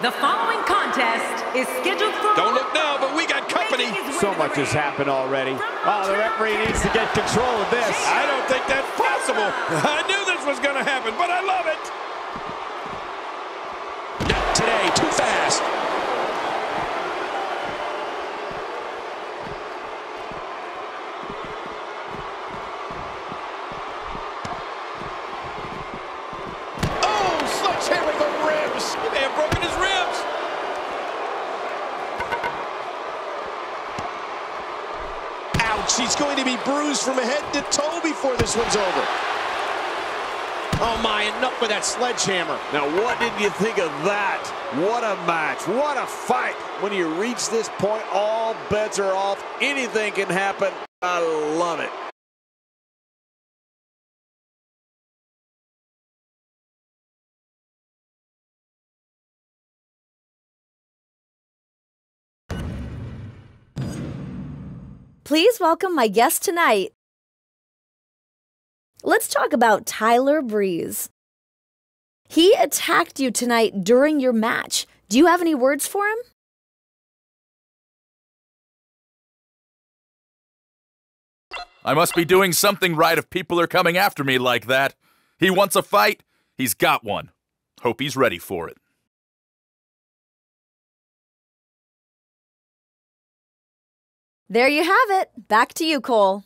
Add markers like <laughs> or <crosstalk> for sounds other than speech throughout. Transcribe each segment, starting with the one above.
The following contest is scheduled for... Don't look now, but we got company. So much has happened already. Oh, the referee needs to get control of this. I don't think that's possible. <laughs> I knew this was going to happen, but I love it. Not today, too fast. Oh, sledgehammer the ribs. He may have broken his ribs. Ouch, he's going to be bruised from head to toe before this one's over. Oh my, enough with that sledgehammer. Now what did you think of that? What a match, what a fight. When you reach this point, all bets are off. Anything can happen. I love it. Please welcome my guest tonight. Let's talk about Tyler Breeze. He attacked you tonight during your match. Do you have any words for him? I must be doing something right if people are coming after me like that. He wants a fight. He's got one. Hope he's ready for it. There you have it. Back to you, Cole.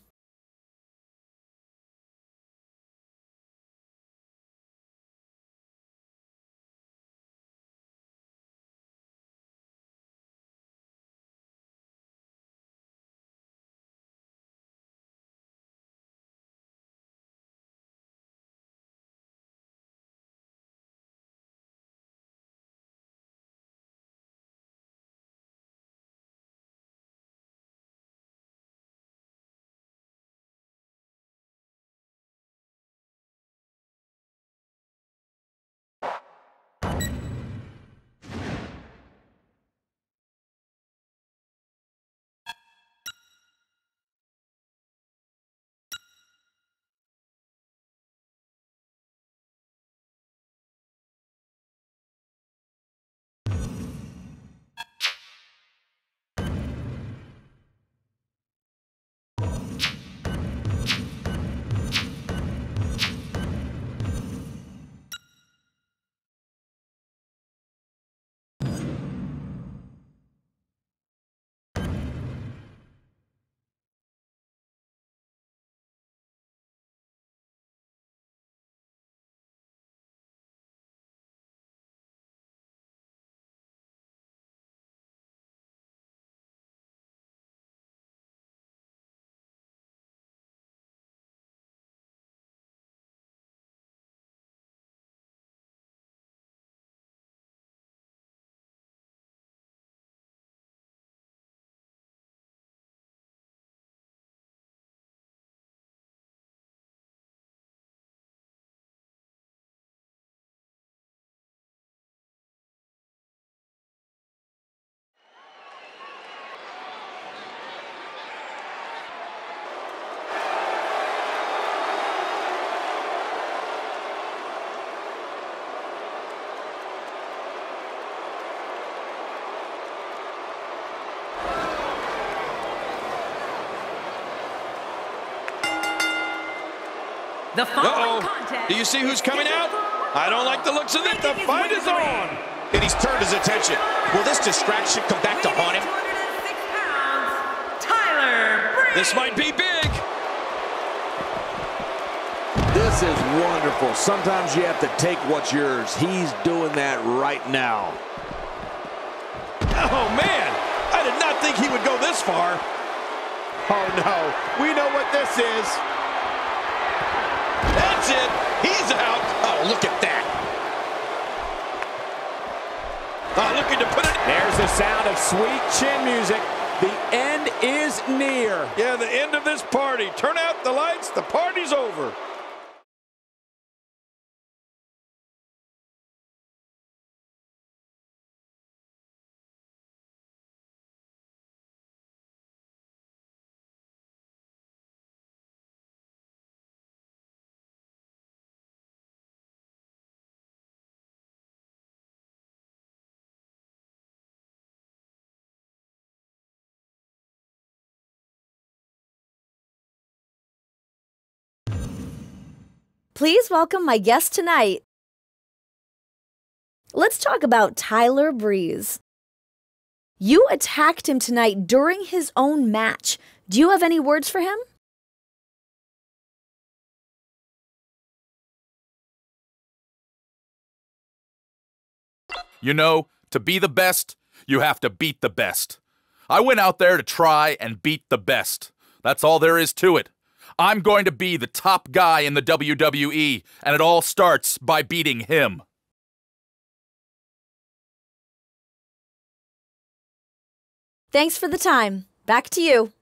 The following Uh-oh. contest Do you see who's coming out? I don't like the looks of it. The fight is on. And he's turned his attention. Will this distraction come back to haunt him? pounds, Tyler Breeze. This might be big. This is wonderful. Sometimes you have to take what's yours. He's doing that right now. Oh, man. I did not think he would go this far. Oh no, we know what this is. That's it. He's out. Oh, look at that. Uh, looking to put it. There's the sound of sweet chin music. The end is near. Yeah, the end of this party. Turn out the lights. The party's over. Please welcome my guest tonight. Let's talk about Tyler Breeze. You attacked him tonight during his own match. Do you have any words for him? You know, to be the best, you have to beat the best. I went out there to try and beat the best. That's all there is to it. I'm going to be the top guy in the WWE, and it all starts by beating him. Thanks for the time. Back to you.